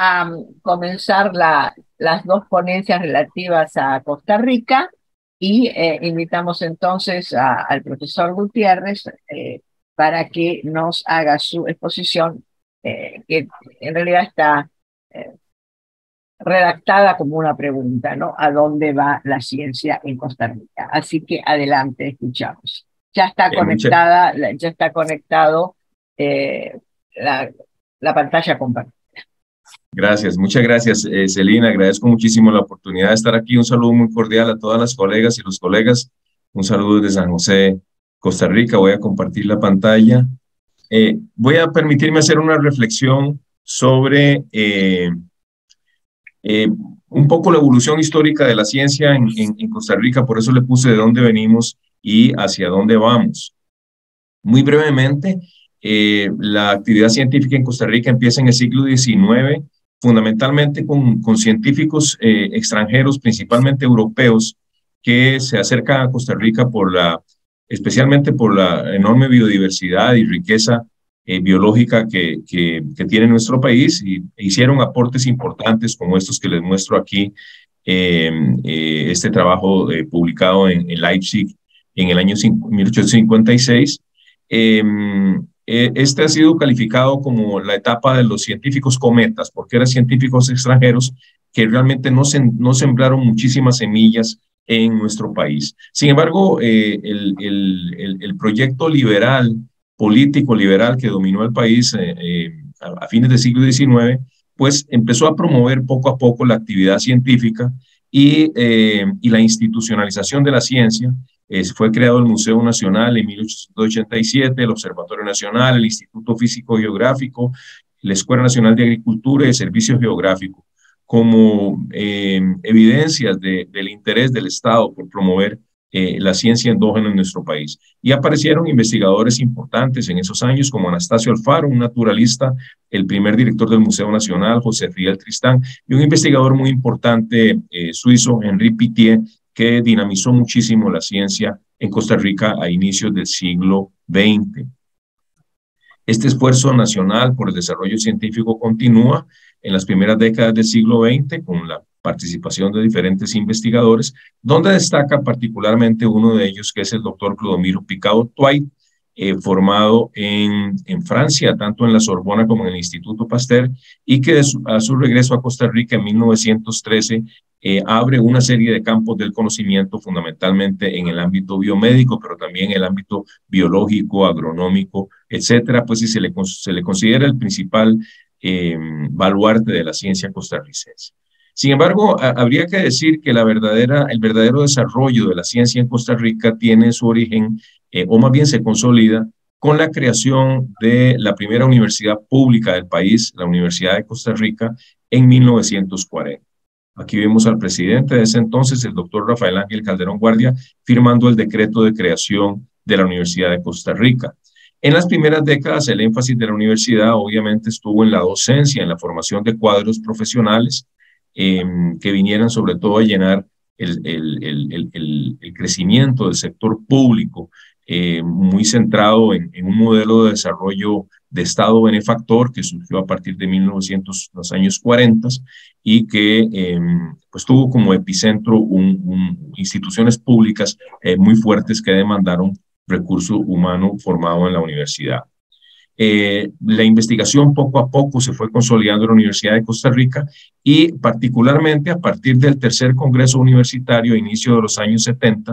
a comenzar la, las dos ponencias relativas a Costa Rica y eh, invitamos entonces al profesor Gutiérrez eh, para que nos haga su exposición, eh, que en realidad está redactada como una pregunta, ¿no? ¿A dónde va la ciencia en Costa Rica? Así que adelante, escuchamos. Ya está conectada, ya está conectado la, la pantalla compartida. Gracias, muchas gracias, eh, Celina. Agradezco muchísimo la oportunidad de estar aquí. Un saludo muy cordial a todas las colegas y los colegas. Un saludo desde San José, Costa Rica. Voy a compartir la pantalla. Eh, voy a permitirme hacer una reflexión sobre eh, un poco la evolución histórica de la ciencia en, en Costa Rica. Por eso le puse de dónde venimos y hacia dónde vamos. Muy brevemente, eh, la actividad científica en Costa Rica empieza en el siglo XIX, fundamentalmente con, con científicos eh, extranjeros, principalmente europeos, que se acercan a Costa Rica por la, especialmente por la enorme biodiversidad y riqueza eh, biológica que, que, tiene nuestro país y e hicieron aportes importantes como estos que les muestro aquí, este trabajo publicado en, Leipzig en el año 1856. Eh, este ha sido calificado como la etapa de los científicos cometas, porque eran científicos extranjeros que realmente no, sembraron muchísimas semillas en nuestro país. Sin embargo, eh, el, proyecto liberal, político liberal que dominó el país eh, a, fines del siglo XIX, pues empezó a promover poco a poco la actividad científica y la institucionalización de la ciencia fue creado el Museo Nacional en 1887, el Observatorio Nacional, el Instituto Físico Geográfico, la Escuela Nacional de Agricultura y de Servicios Geográficos, como eh, evidencias del interés del Estado por promover eh, la ciencia endógena en nuestro país. Y aparecieron investigadores importantes en esos años, como Anastasio Alfaro, un naturalista, el primer director del Museo Nacional, José Fidel Tristán, y un investigador muy importante eh, suizo, Henri Pitié, que dinamizó muchísimo la ciencia en Costa Rica a inicios del siglo XX. Este esfuerzo nacional por el desarrollo científico continúa en las primeras décadas del siglo XX con la participación de diferentes investigadores, donde destaca particularmente uno de ellos que es el doctor Clodomiro Picado Twait, eh, formado en, en, Francia, tanto en la Sorbona como en el Instituto Pasteur, y que a su regreso a Costa Rica en 1913 eh, abre una serie de campos del conocimiento, fundamentalmente en el ámbito biomédico, pero también en el ámbito biológico, agronómico, etcétera, pues si se le, se le considera el principal eh, baluarte de la ciencia costarricense. Sin embargo, habría que decir que la verdadera, el verdadero desarrollo de la ciencia en Costa Rica tiene su origen, eh, o más bien se consolida, con la creación de la primera universidad pública del país, la Universidad de Costa Rica, en 1940. Aquí vemos al presidente de ese entonces, el doctor Rafael Ángel Calderón Guardia, firmando el decreto de creación de la Universidad de Costa Rica. En las primeras décadas, el énfasis de la universidad obviamente estuvo en la docencia, en la formación de cuadros profesionales em, que vinieran sobre todo a llenar el, crecimiento del sector público, eh, muy centrado en, en, un modelo de desarrollo de Estado benefactor que surgió a partir de 1900, los años 40 y que em, pues tuvo como epicentro un, instituciones públicas eh, muy fuertes que demandaron recurso humano formado en la universidad. Eh, la investigación poco a poco se fue consolidando en la Universidad de Costa Rica y particularmente a partir del tercer Congreso Universitario inicio de los años 70,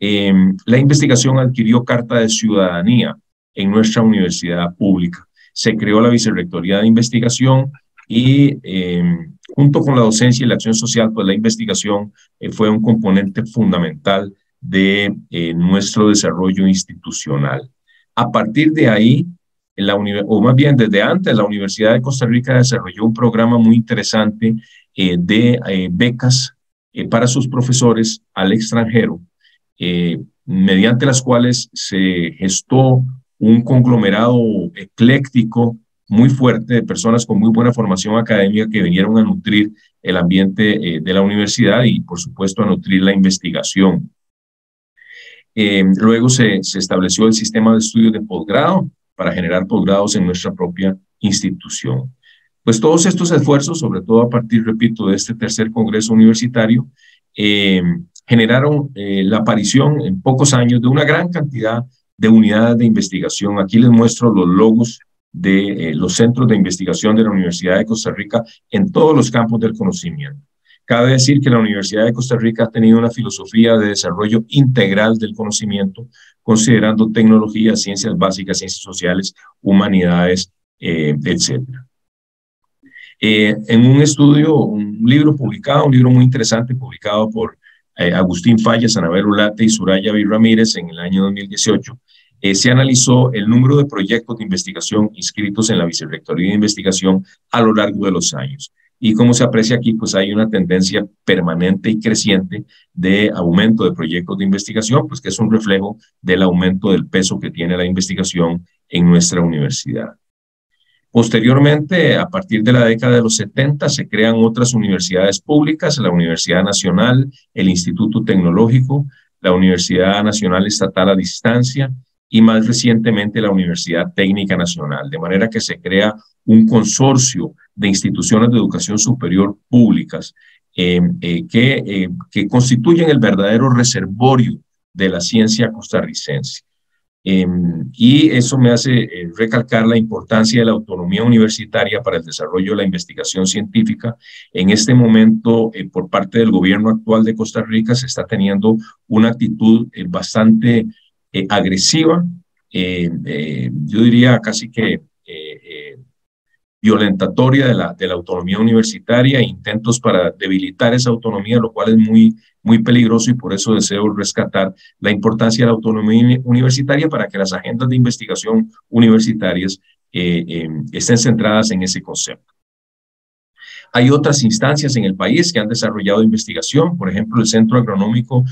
em, la investigación adquirió carta de ciudadanía en nuestra universidad pública. Se creó la Vicerrectoría de Investigación y em, junto con la docencia y la acción social, pues la investigación eh, fue un componente fundamental de eh, nuestro desarrollo institucional. A partir de ahí, o más bien desde antes, la Universidad de Costa Rica desarrolló un programa muy interesante eh, de becas para sus profesores al extranjero, mediante las cuales se gestó un conglomerado ecléctico muy fuerte de personas con muy buena formación académica que vinieron a nutrir el ambiente eh, de la universidad y, por supuesto, a nutrir la investigación. Eh, luego se, se, estableció el sistema de estudios de posgrado para generar posgrados en nuestra propia institución. Pues todos estos esfuerzos, sobre todo a partir, repito, de este tercer Congreso Universitario, eh, generaron eh, la aparición en pocos años de una gran cantidad de unidades de investigación. Aquí les muestro los logos de eh, los centros de investigación de la Universidad de Costa Rica en todos los campos del conocimiento. Cabe decir que la Universidad de Costa Rica ha tenido una filosofía de desarrollo integral del conocimiento, considerando tecnología, ciencias básicas, ciencias sociales, humanidades, eh, etc. Eh, en un estudio, un libro publicado, un libro muy interesante publicado por eh, Agustín Fallas, Anabel Ulate y Suraya V. Ramírez en el año 2018, eh, se analizó el número de proyectos de investigación inscritos en la Vicerrectoría de Investigación a lo largo de los años. Y como se aprecia aquí, pues hay una tendencia permanente y creciente de aumento de proyectos de investigación, pues que es un reflejo del aumento del peso que tiene la investigación en nuestra universidad. Posteriormente, a partir de la década de los 70, se crean otras universidades públicas, la Universidad Nacional, el Instituto Tecnológico, la Universidad Nacional Estatal a Distancia, y más recientemente la Universidad Técnica Nacional, de manera que se crea un consorcio de instituciones de educación superior públicas eh, eh, que, eh, que constituyen el verdadero reservorio de la ciencia costarricense. y eso me hace recalcar la importancia de la autonomía universitaria para el desarrollo de la investigación científica. En este momento, por parte del gobierno actual de Costa Rica, se está teniendo una actitud bastante eh, agresiva, eh, eh, yo diría casi que violentatoria de la, de la autonomía universitaria, intentos para debilitar esa autonomía, lo cual es muy, muy peligroso y por eso deseo rescatar la importancia de la autonomía universitaria para que las agendas de investigación universitarias estén centradas en ese concepto. Hay otras instancias en el país que han desarrollado investigación, por ejemplo, el Centro Agronómico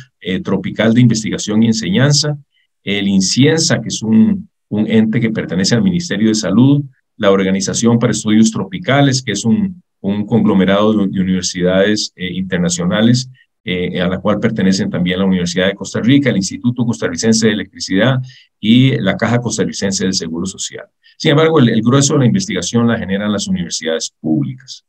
Tropical de Investigación y Enseñanza, el INCIENSA, que es un, ente que pertenece al Ministerio de Salud, la Organización para Estudios Tropicales, que es un, conglomerado de, universidades eh, internacionales eh, a la cual pertenecen también la Universidad de Costa Rica, el Instituto Costarricense de Electricidad y la Caja Costarricense del Seguro Social. Sin embargo, el grueso de la investigación la generan las universidades públicas.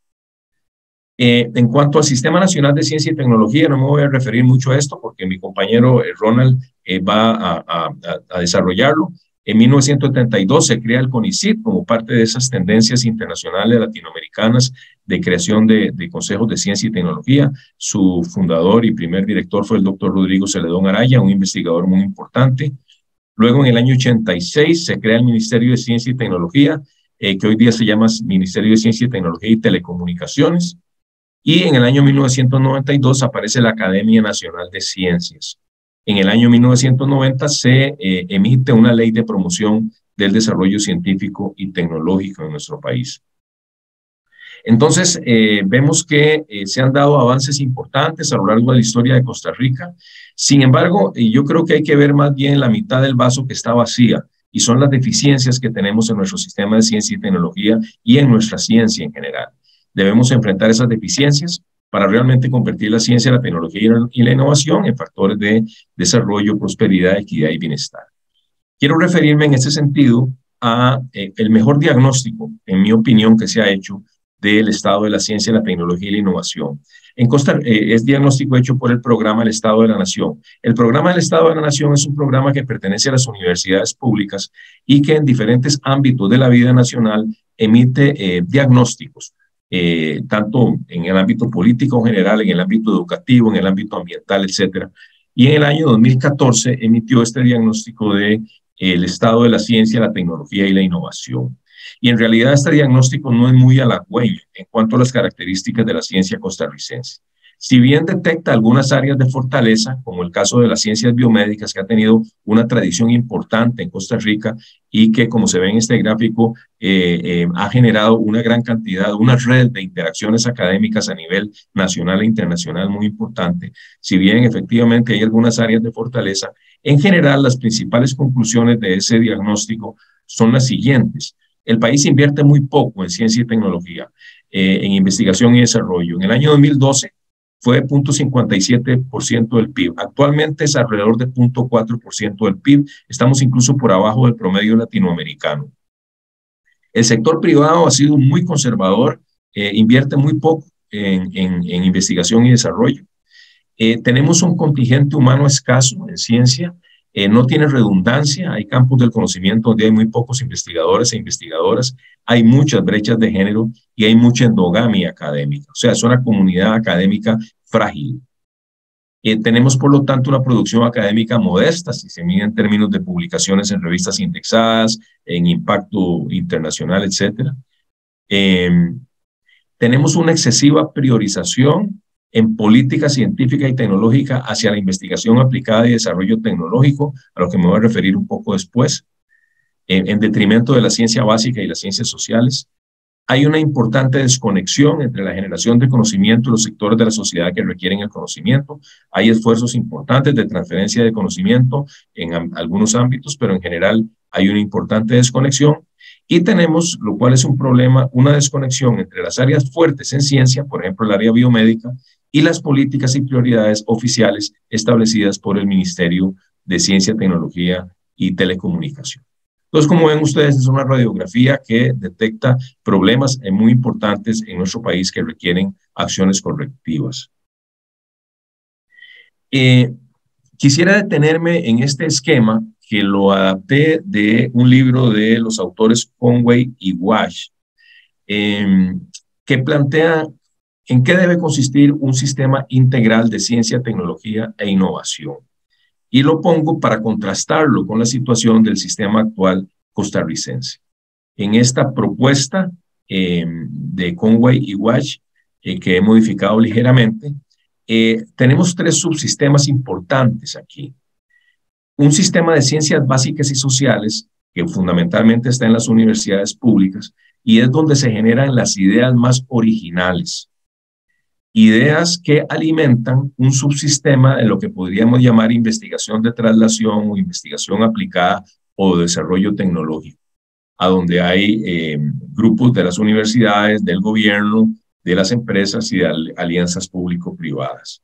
Eh, en cuanto al Sistema Nacional de Ciencia y Tecnología, no me voy a referir mucho a esto porque mi compañero eh, Ronald eh, va a, desarrollarlo. En 1972 se crea el CONICIT como parte de esas tendencias internacionales latinoamericanas de creación de, consejos de ciencia y tecnología. Su fundador y primer director fue el doctor Rodrigo Celedón Araya, un investigador muy importante. Luego, en el año 86, se crea el Ministerio de Ciencia y Tecnología, que hoy día se llama Ministerio de Ciencia y Tecnología y Telecomunicaciones. Y en el año 1992 aparece la Academia Nacional de Ciencias. En el año 1990 se eh, emite una ley de promoción del desarrollo científico y tecnológico en nuestro país. Entonces, eh, vemos que eh, se han dado avances importantes a lo largo de la historia de Costa Rica. Sin embargo, yo creo que hay que ver más bien la mitad del vaso que está vacía y son las deficiencias que tenemos en nuestro sistema de ciencia y tecnología y en nuestra ciencia en general. Debemos enfrentar esas deficiencias para realmente convertir la ciencia, la tecnología y la innovación en factores de desarrollo, prosperidad, equidad y bienestar. Quiero referirme en este sentido a eh, el mejor diagnóstico, en mi opinión, que se ha hecho del estado de la ciencia, la tecnología y la innovación. En Costa eh, es diagnóstico hecho por el programa El Estado de la Nación. El programa del Estado de la Nación es un programa que pertenece a las universidades públicas y que en diferentes ámbitos de la vida nacional emite eh, diagnósticos eh, tanto en el ámbito político en general, en el ámbito educativo, en el ámbito ambiental, etcétera. Y en el año 2014 emitió este diagnóstico de eh, el estado de la ciencia, la tecnología y la innovación. Y en realidad este diagnóstico no es muy halagüeño en cuanto a las características de la ciencia costarricense. Si bien detecta algunas áreas de fortaleza, como el caso de las ciencias biomédicas, que ha tenido una tradición importante en Costa Rica y que, como se ve en este gráfico, eh, eh, ha generado una gran cantidad, una red de interacciones académicas a nivel nacional e internacional muy importante. Si bien efectivamente hay algunas áreas de fortaleza, en general las principales conclusiones de ese diagnóstico son las siguientes. El país invierte muy poco en ciencia y tecnología, eh, en investigación y desarrollo. En el año 2012, fue 0.57% del PIB. Actualmente es alrededor de 0.4% del PIB. Estamos incluso por abajo del promedio latinoamericano. El sector privado ha sido muy conservador, eh, invierte muy poco en, investigación y desarrollo. Eh, tenemos un contingente humano escaso en ciencia, eh, no tiene redundancia, hay campos del conocimiento donde hay muy pocos investigadores e investigadoras, hay muchas brechas de género y hay mucha endogamia académica, o sea, es una comunidad académica frágil. Eh, tenemos, por lo tanto, una producción académica modesta, si se mide en términos de publicaciones en revistas indexadas, en impacto internacional, etc. Em, tenemos una excesiva priorización en política científica y tecnológica hacia la investigación aplicada y desarrollo tecnológico, a lo que me voy a referir un poco después, en, detrimento de la ciencia básica y las ciencias sociales. Hay una importante desconexión entre la generación de conocimiento y los sectores de la sociedad que requieren el conocimiento. Hay esfuerzos importantes de transferencia de conocimiento en algunos ámbitos, pero en general hay una importante desconexión. Y tenemos, lo cual es un problema, una desconexión entre las áreas fuertes en ciencia, por ejemplo, el área biomédica, y las políticas y prioridades oficiales establecidas por el Ministerio de Ciencia, Tecnología y Telecomunicación. Entonces, como ven ustedes, es una radiografía que detecta problemas muy importantes en nuestro país que requieren acciones correctivas. Eh, quisiera detenerme en este esquema que lo adapté de un libro de los autores Conway y Wash, eh, que plantea ¿En qué debe consistir un sistema integral de ciencia, tecnología e innovación? Y lo pongo para contrastarlo con la situación del sistema actual costarricense. En esta propuesta em, de Conway y Watch, eh, que he modificado ligeramente, eh, tenemos tres subsistemas importantes aquí. Un sistema de ciencias básicas y sociales que fundamentalmente está en las universidades públicas y es donde se generan las ideas más originales, ideas que alimentan un subsistema de lo que podríamos llamar investigación de traslación o investigación aplicada o desarrollo tecnológico, a donde hay eh, grupos de las universidades, del gobierno, de las empresas y de alianzas público-privadas.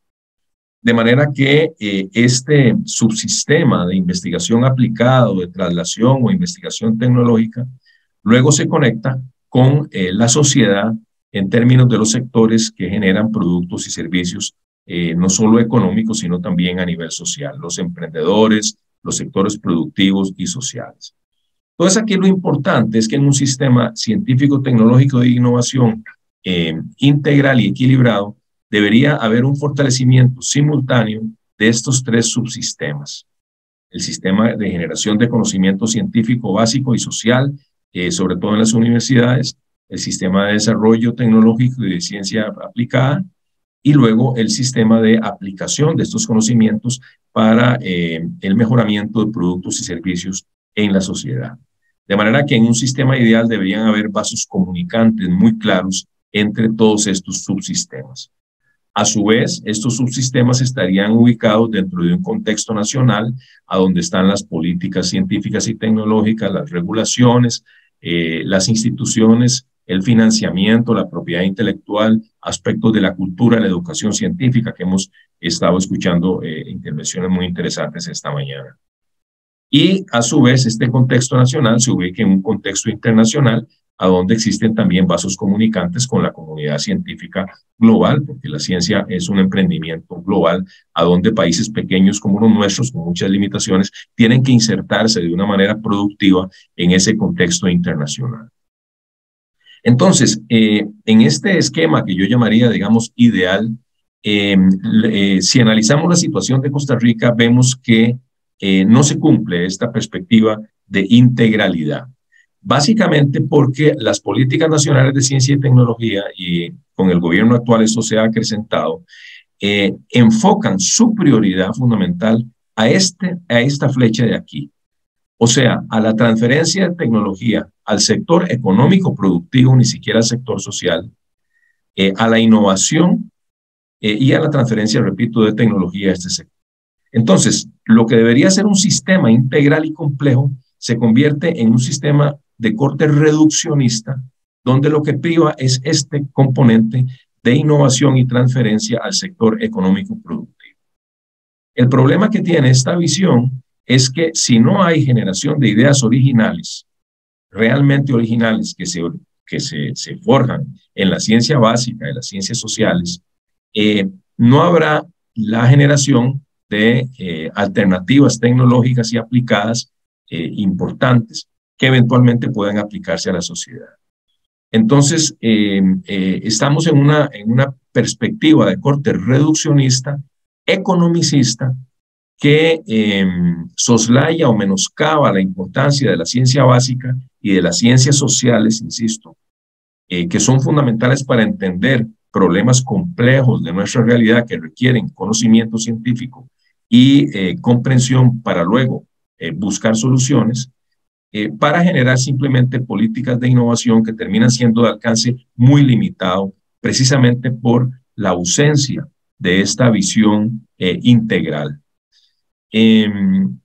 De manera que eh, este subsistema de investigación aplicada o de traslación o investigación tecnológica luego se conecta con eh, la sociedad en términos de los sectores que generan productos y servicios, eh, no solo económicos, sino también a nivel social, los emprendedores, los sectores productivos y sociales. Entonces aquí lo importante es que en un sistema científico, tecnológico de innovación eh, integral y equilibrado, debería haber un fortalecimiento simultáneo de estos tres subsistemas. El sistema de generación de conocimiento científico básico y social, eh, sobre todo en las universidades, el sistema de desarrollo tecnológico y de ciencia aplicada, y luego el sistema de aplicación de estos conocimientos para eh, el mejoramiento de productos y servicios en la sociedad. De manera que en un sistema ideal deberían haber vasos comunicantes muy claros entre todos estos subsistemas. A su vez, estos subsistemas estarían ubicados dentro de un contexto nacional, a donde están las políticas científicas y tecnológicas, las regulaciones, eh, las instituciones el financiamiento, la propiedad intelectual, aspectos de la cultura, la educación científica, que hemos estado escuchando eh, intervenciones muy interesantes esta mañana. Y a su vez, este contexto nacional se ubica en un contexto internacional, a donde existen también vasos comunicantes con la comunidad científica global, porque la ciencia es un emprendimiento global, a donde países pequeños como los nuestros, con muchas limitaciones, tienen que insertarse de una manera productiva en ese contexto internacional. Entonces, eh, en este esquema que yo llamaría, digamos, ideal, em, eh, si analizamos la situación de Costa Rica, vemos que eh, no se cumple esta perspectiva de integralidad. Básicamente porque las políticas nacionales de ciencia y tecnología, y con el gobierno actual esto se ha acrecentado, enfocan su prioridad fundamental a, este, a esta flecha de aquí, o sea, a la transferencia de tecnología al sector económico productivo, ni siquiera al sector social, eh, a la innovación eh, y a la transferencia, repito, de tecnología a este sector. Entonces, lo que debería ser un sistema integral y complejo se convierte en un sistema de corte reduccionista, donde lo que priva es este componente de innovación y transferencia al sector económico productivo. El problema que tiene esta visión es que si no hay generación de ideas originales realmente originales que se, que se, forjan en la ciencia básica, en las ciencias sociales, eh, no habrá la generación de eh, alternativas tecnológicas y aplicadas eh, importantes que eventualmente puedan aplicarse a la sociedad. Entonces, estamos en una, en una perspectiva de corte reduccionista, economicista, que soslaya o menoscaba la importancia de la ciencia básica y de las ciencias sociales, insisto, que son fundamentales para entender problemas complejos de nuestra realidad que requieren conocimiento científico y eh, comprensión para luego eh, buscar soluciones, eh, para generar simplemente políticas de innovación que terminan siendo de alcance muy limitado, precisamente por la ausencia de esta visión integral. Em,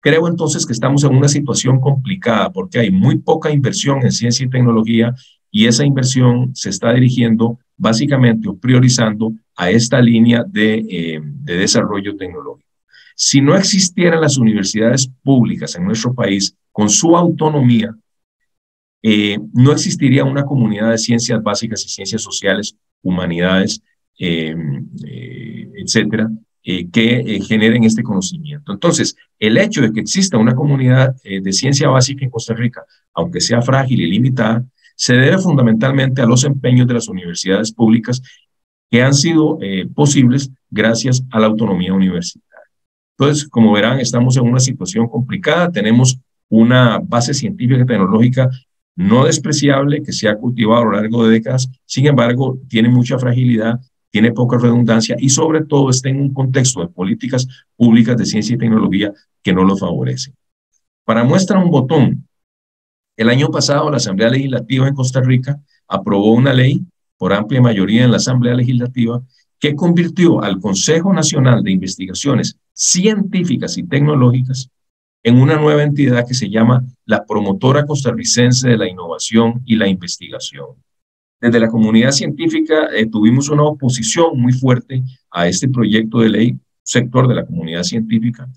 creo entonces que estamos en una situación complicada porque hay muy poca inversión en ciencia y tecnología y esa inversión se está dirigiendo básicamente o priorizando a esta línea de, de desarrollo tecnológico. Si no existieran las universidades públicas en nuestro país con su autonomía, eh, no existiría una comunidad de ciencias básicas y ciencias sociales, humanidades, eh, etcétera, que generen este conocimiento. Entonces, el hecho de que exista una comunidad de ciencia básica en Costa Rica, aunque sea frágil y limitada, se debe fundamentalmente a los empeños de las universidades públicas que han sido eh, posibles gracias a la autonomía universitaria. Entonces, como verán, estamos en una situación complicada, tenemos una base científica y tecnológica no despreciable que se ha cultivado a lo largo de décadas, sin embargo, tiene mucha fragilidad, tiene poca redundancia y sobre todo está en un contexto de políticas públicas de ciencia y tecnología que no lo favorecen. Para muestra un botón, el año pasado, la Asamblea Legislativa en Costa Rica aprobó una ley por amplia mayoría en la Asamblea Legislativa que convirtió al Consejo Nacional de Investigaciones Científicas y Tecnológicas en una nueva entidad que se llama la Promotora Costarricense de la Innovación y la Investigación. Desde la comunidad científica eh, tuvimos una oposición muy fuerte a este proyecto de ley, sector de la comunidad científica,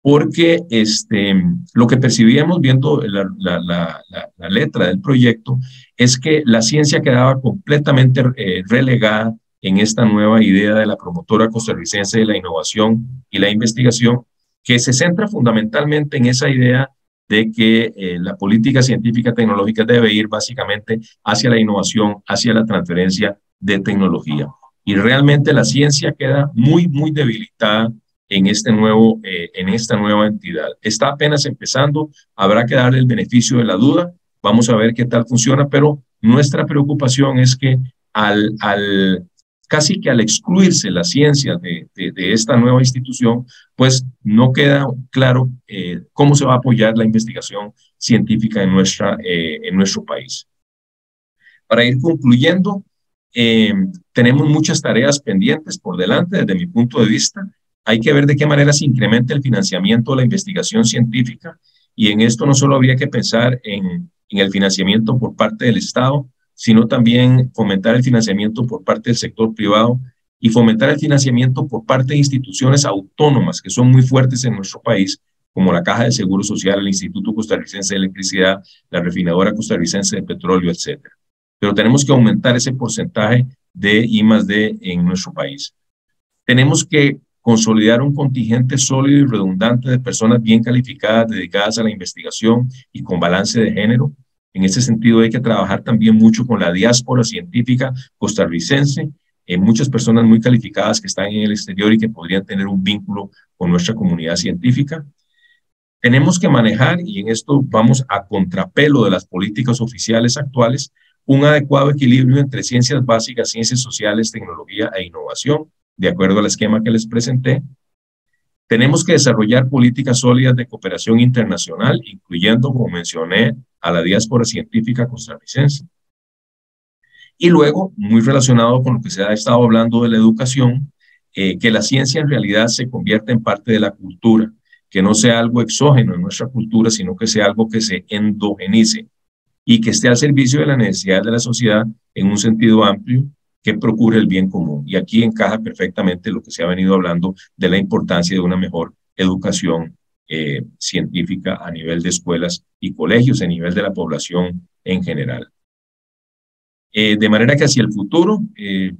porque este, lo que percibíamos viendo la, letra del proyecto es que la ciencia quedaba completamente eh, relegada en esta nueva idea de la promotora costarricense de la innovación y la investigación, que se centra fundamentalmente en esa idea de que eh, la política científica tecnológica debe ir básicamente hacia la innovación, hacia la transferencia de tecnología. Y realmente la ciencia queda muy, muy debilitada en, este nuevo, eh, en esta nueva entidad. Está apenas empezando, habrá que darle el beneficio de la duda, vamos a ver qué tal funciona, pero nuestra preocupación es que al, al casi que al excluirse la ciencia de, esta nueva institución, pues no queda claro eh, cómo se va a apoyar la investigación científica en, eh, nuestro país. Para ir concluyendo, tenemos muchas tareas pendientes por delante desde mi punto de vista hay que ver de qué manera se incrementa el financiamiento de la investigación científica y en esto no solo habría que pensar en, en el financiamiento por parte del Estado, sino también fomentar el financiamiento por parte del sector privado y fomentar el financiamiento por parte de instituciones autónomas que son muy fuertes en nuestro país, como la Caja de Seguro Social, el Instituto Costarricense de Electricidad, la Refinadora Costarricense de Petróleo, etc. Pero tenemos que aumentar ese porcentaje de I más D en nuestro país. Tenemos que consolidar un contingente sólido y redundante de personas bien calificadas dedicadas a la investigación y con balance de género. En ese sentido hay que trabajar también mucho con la diáspora científica costarricense, eh, muchas personas muy calificadas que están en el exterior y que podrían tener un vínculo con nuestra comunidad científica. Tenemos que manejar, y en esto vamos a contrapelo de las políticas oficiales actuales, un adecuado equilibrio entre ciencias básicas, ciencias sociales, tecnología e innovación de acuerdo al esquema que les presenté. Tenemos que desarrollar políticas sólidas de cooperación internacional, incluyendo, como mencioné, a la diáspora científica costarricense. Y luego, muy relacionado con lo que se ha estado hablando de la educación, eh, que la ciencia en realidad se convierta en parte de la cultura, que no sea algo exógeno en nuestra cultura, sino que sea algo que se endogenice y que esté al servicio de las necesidades de la sociedad en un sentido amplio que procure el bien común. Y aquí encaja perfectamente lo que se ha venido hablando de la importancia de una mejor educación eh, científica a nivel de escuelas y colegios, a nivel de la población en general. Eh, de manera que hacia el futuro eh,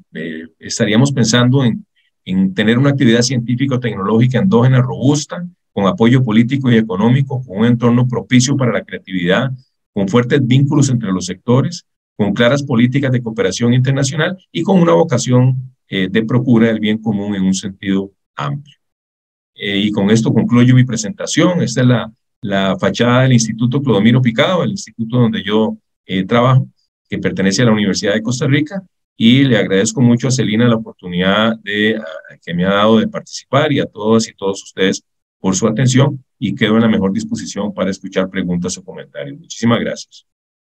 estaríamos pensando en, en, tener una actividad científica o tecnológica endógena robusta, con apoyo político y económico, con un entorno propicio para la creatividad, con fuertes vínculos entre los sectores, con claras políticas de cooperación internacional y con una vocación de procura del bien común en un sentido amplio. Eh, y con esto concluyo mi presentación. Esta es la, la fachada del Instituto Clodomiro Picado, el instituto donde yo eh, trabajo, que pertenece a la Universidad de Costa Rica. Y le agradezco mucho a Celina la oportunidad que me ha dado de participar y a todas y todos ustedes por su atención y quedo en la mejor disposición para escuchar preguntas o comentarios. Muchísimas gracias.